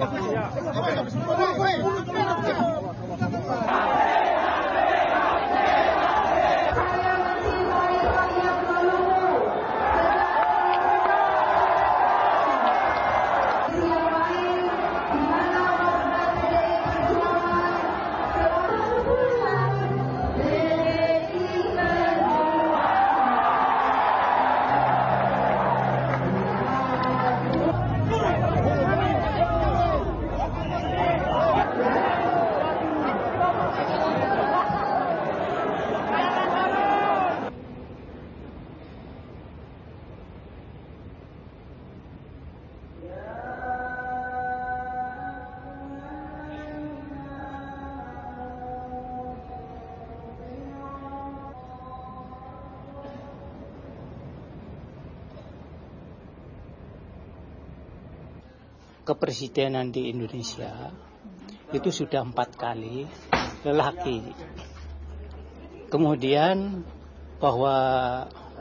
Gracias. Kepresidenan di Indonesia itu sudah empat kali lelaki. Kemudian bahwa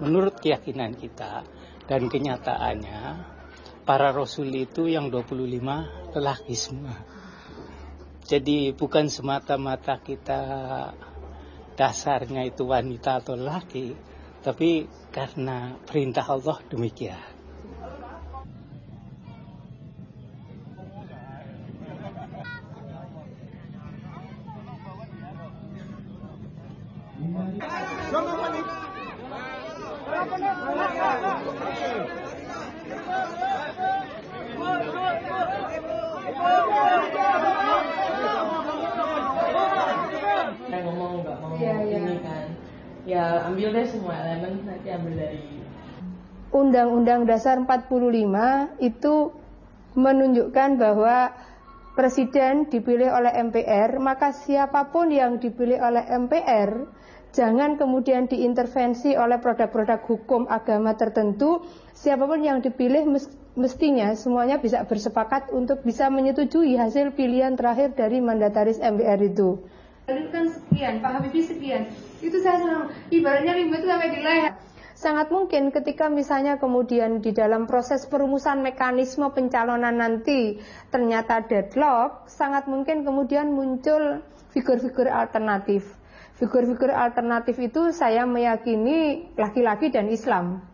menurut keyakinan kita dan kenyataannya para rasul itu yang 25 lelaki semua. Jadi bukan semata-mata kita dasarnya itu wanita atau lelaki, tapi karena perintah Allah demikian. Kayak ngomong nggak mau iya. ini kan. Ya ambil deh semua elemen nanti ambil dari Undang-Undang Dasar 45 itu menunjukkan bahwa presiden dipilih oleh MPR, maka siapa pun yang dipilih oleh MPR jangan kemudian diintervensi oleh produk-produk hukum agama tertentu. Siapa pun yang dipilih mes- mestinya semuanya bisa bersepakat untuk bisa menyetujui hasil pilihan terakhir dari mandataris MPR itu. Itu kan sekian, Pak Habibie sekian. Itu saya senang. Ibaratnya lima itu sampai di leher. Sangat mungkin ketika misalnya kemudian di dalam proses perumusan mekanisme pencalonan nanti ternyata deadlock, sangat mungkin kemudian muncul figur-figur alternatif. Figur-figur alternatif itu saya meyakini laki-laki dan Islam.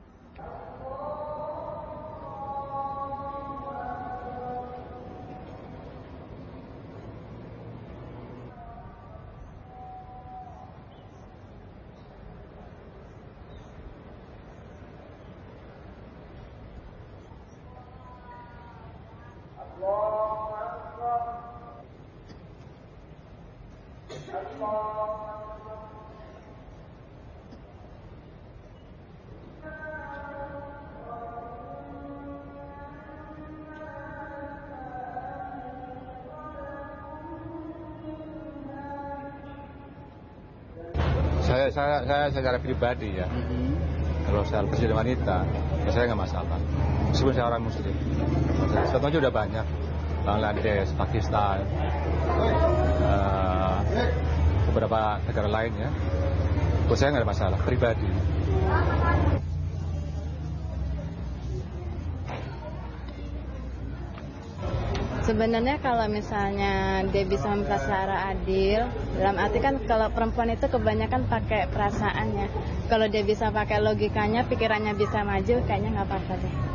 Saya saya saya secara pribadi ya. Kalau soal presiden wanita ya saya nggak masalah. Meskipun saya orang muslim. Contohnya udah banyak. Bangladesh Pakistan beberapa negara lain ya buat saya nggak ada masalah pribadi Sebenarnya kalau misalnya dia bisa memperoleh secara adil, dalam arti kan kalau perempuan itu kebanyakan pakai perasaannya. Kalau dia bisa pakai logikanya, pikirannya bisa maju, kayaknya nggak apa-apa deh.